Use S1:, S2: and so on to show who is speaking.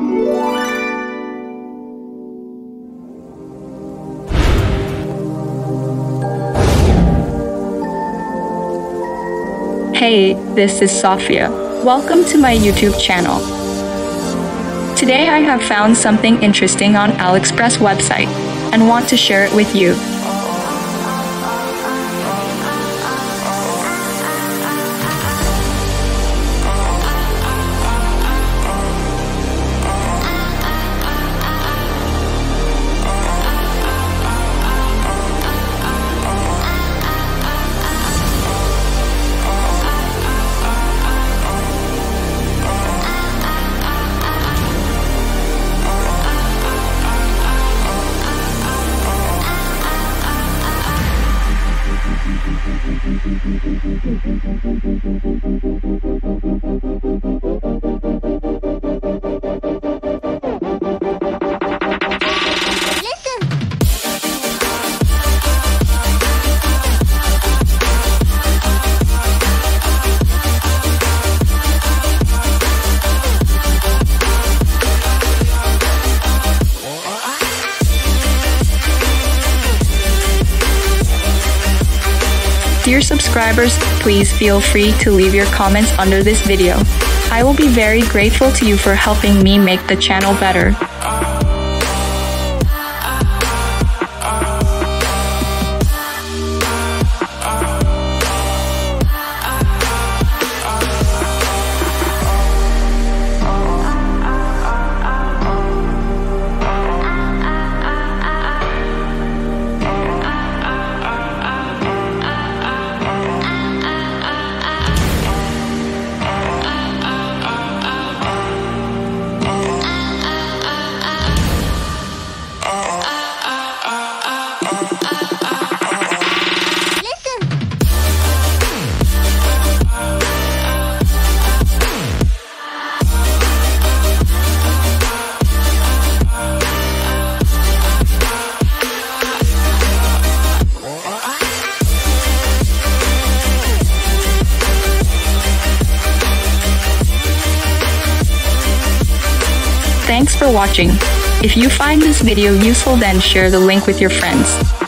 S1: Hey, this is Sofia. Welcome to my YouTube channel. Today I have found something interesting on AliExpress website and want to share it with you. Dear subscribers, please feel free to leave your comments under this video. I will be very grateful to you for helping me make the channel better. Thanks for watching. If you find this video useful then share the link with your friends.